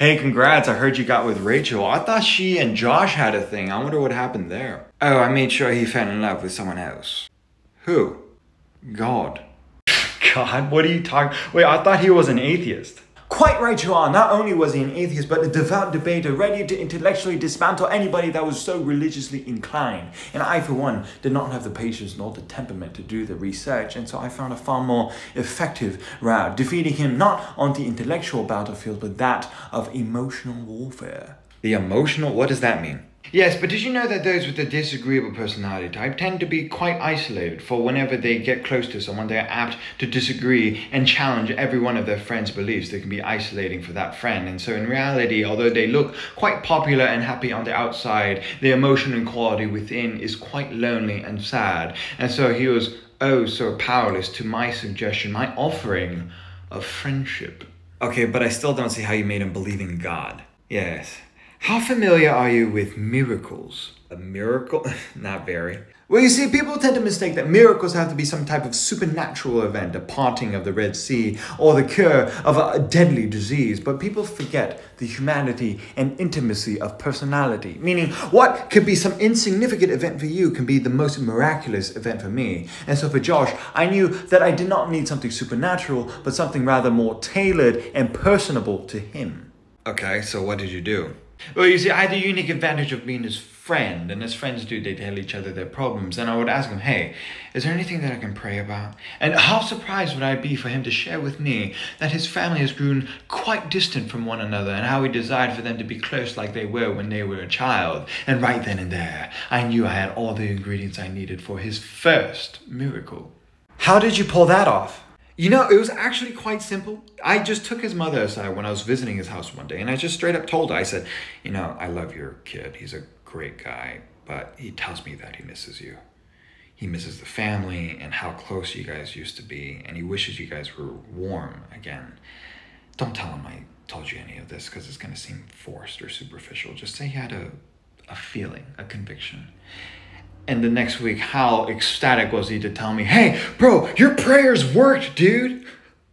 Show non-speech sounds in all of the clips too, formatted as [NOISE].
Hey, congrats. I heard you got with Rachel. I thought she and Josh had a thing. I wonder what happened there. Oh, I made sure he fell in love with someone else. Who? God. [LAUGHS] God, what are you talking? Wait, I thought he was an atheist. Quite right you are. Not only was he an atheist, but a devout debater, ready to intellectually dismantle anybody that was so religiously inclined. And I, for one, did not have the patience nor the temperament to do the research, and so I found a far more effective route, defeating him not on the intellectual battlefield, but that of emotional warfare. The emotional? What does that mean? Yes, but did you know that those with a disagreeable personality type tend to be quite isolated, for whenever they get close to someone, they are apt to disagree and challenge every one of their friends' beliefs. They can be isolating for that friend. And so, in reality, although they look quite popular and happy on the outside, the emotional quality within is quite lonely and sad. And so, he was oh so powerless to my suggestion, my offering of friendship. Okay, but I still don't see how you made him believe in God. Yes. How familiar are you with miracles? A miracle? [LAUGHS] Not very. Well, you see, people tend to mistake that miracles have to be some type of supernatural event, a parting of the Red Sea, or the cure of a deadly disease. But people forget the humanity and intimacy of personality. Meaning, what could be some insignificant event for you can be the most miraculous event for me. And so for Josh, I knew that I did not need something supernatural, but something rather more tailored and personable to him. Okay, so what did you do? Well, you see, I had the unique advantage of being his friend, and as friends do, they tell each other their problems. And I would ask him, hey, is there anything that I can pray about? And how surprised would I be for him to share with me that his family has grown quite distant from one another and how he desired for them to be close like they were when they were a child. And right then and there, I knew I had all the ingredients I needed for his first miracle. How did you pull that off? You know, it was actually quite simple. I just took his mother aside when I was visiting his house one day, and I just straight up told her, I said, You know, I love your kid. He's a great guy, but he tells me that he misses you. He misses the family and how close you guys used to be, and he wishes you guys were warm again. Don't tell him I told you any of this because it's going to seem forced or superficial. Just say he had a, a feeling, a conviction. And the next week, how ecstatic was he to tell me, hey, bro, your prayers worked, dude.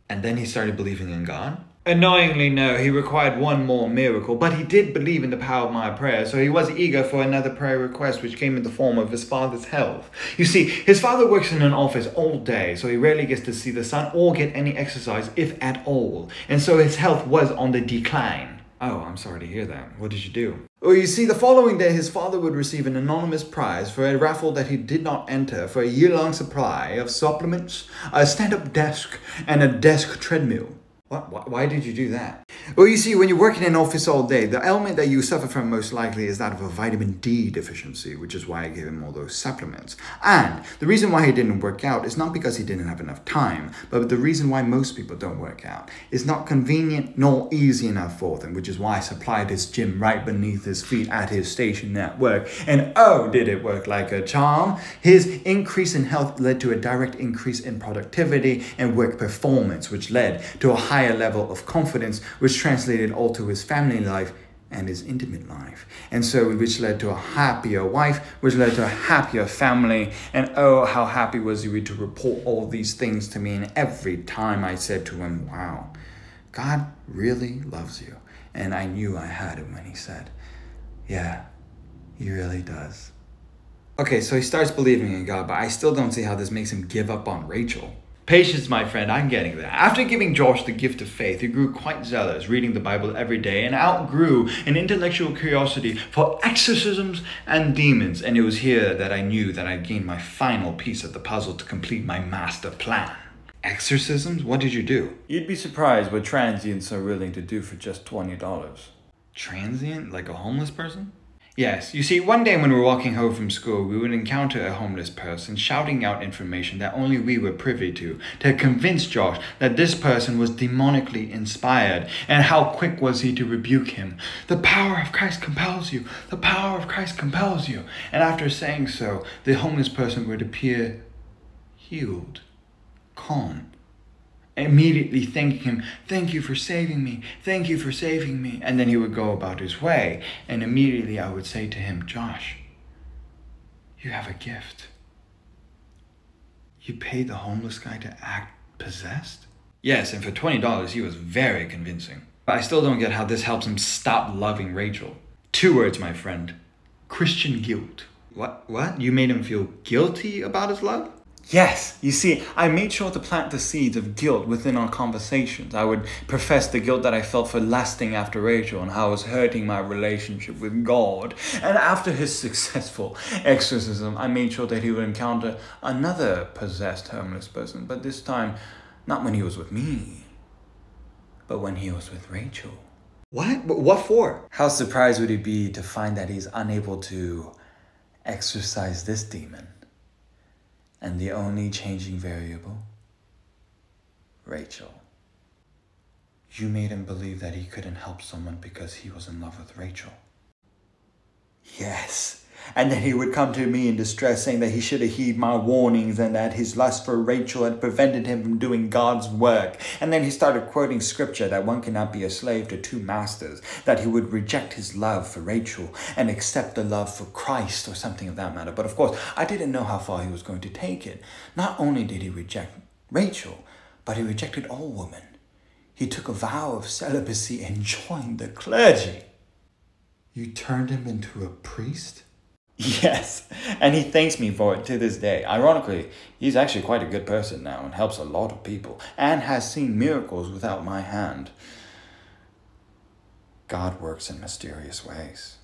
And then he started believing in God. Annoyingly, no, he required one more miracle, but he did believe in the power of my prayer, so he was eager for another prayer request, which came in the form of his father's health. You see, his father works in an office all day, so he rarely gets to see the sun or get any exercise, if at all, and so his health was on the decline. Oh, I'm sorry to hear that. What did you do? Well, you see, the following day, his father would receive an anonymous prize for a raffle that he did not enter for a year long supply of supplements, a stand up desk, and a desk treadmill. What? Why did you do that? Well, you see, when you're working in office all day, the ailment that you suffer from most likely is that of a vitamin D deficiency, which is why I gave him all those supplements. And the reason why he didn't work out is not because he didn't have enough time, but the reason why most people don't work out is not convenient nor easy enough for them, which is why I supplied his gym right beneath his feet at his station at work. And oh, did it work like a charm! His increase in health led to a direct increase in productivity and work performance, which led to a higher level of confidence, which translated all to his family life and his intimate life. And so, which led to a happier wife, which led to a happier family. And oh, how happy was he to report all these things to me. And every time I said to him, Wow, God really loves you. And I knew I had it when he said, Yeah, he really does. Okay, so he starts believing in God, but I still don't see how this makes him give up on Rachel. Patience, my friend, I'm getting there. After giving Josh the gift of faith, he grew quite zealous, reading the Bible every day, and outgrew an intellectual curiosity for exorcisms and demons. And it was here that I knew that I'd gained my final piece of the puzzle to complete my master plan. Exorcisms? What did you do? You'd be surprised what transients are willing to do for just $20. Transient? Like a homeless person? Yes, you see, one day when we were walking home from school, we would encounter a homeless person shouting out information that only we were privy to, to convince Josh that this person was demonically inspired. And how quick was he to rebuke him? The power of Christ compels you. The power of Christ compels you. And after saying so, the homeless person would appear healed, calm, immediately thanking him, Thank you for saving me, thank you for saving me. And then he would go about his way. And immediately I would say to him, Josh, you have a gift. You paid the homeless guy to act possessed? Yes, and for $20 he was very convincing. But I still don't get how this helps him stop loving Rachel. Two words, my friend Christian guilt. What? What? You made him feel guilty about his love? Yes, you see, I made sure to plant the seeds of guilt within our conversations. I would profess the guilt that I felt for lasting after Rachel and how it was hurting my relationship with God. And after his [LAUGHS] successful exorcism, I made sure that he would encounter another possessed homeless person, but this time not when he was with me, but when he was with Rachel. What? What for? How surprised would he be to find that he's unable to exorcise this demon? And the only changing variable? Rachel. You made him believe that he couldn't help someone because he was in love with Rachel. Yes. And then he would come to me in distress, saying that he should have heeded my warnings and that his lust for Rachel had prevented him from doing God's work. And then he started quoting scripture that one cannot be a slave to two masters, that he would reject his love for Rachel and accept the love for Christ or something of that matter. But of course, I didn't know how far he was going to take it. Not only did he reject Rachel, but he rejected all women. He took a vow of celibacy and joined the clergy. You turned him into a priest? Yes, and he thanks me for it to this day. Ironically, he's actually quite a good person now and helps a lot of people and has seen miracles without my hand. God works in mysterious ways.